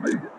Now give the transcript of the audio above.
Maybe.